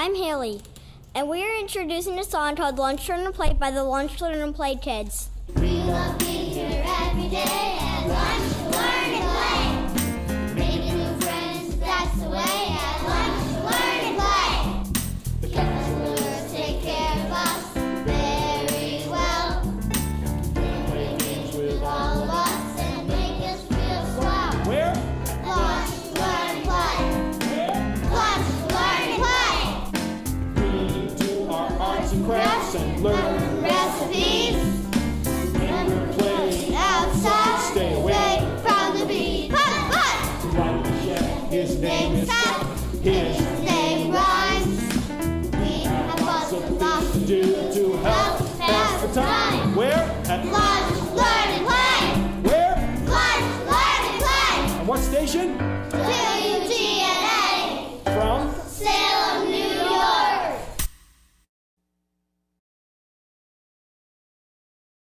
I'm Haley, and we are introducing a song called Lunch Learn and Play by the Lunch Learn and Play Kids. We love being here every day. crafts and learn recipes. Remember play outside, stay away from the bee. Put, put! One chef, his name is Pat. His name rhymes. We have lots of things to do to help pass the time. Where? At lunch, learn and play. Where? Lunch, learn and play. And what station? Two.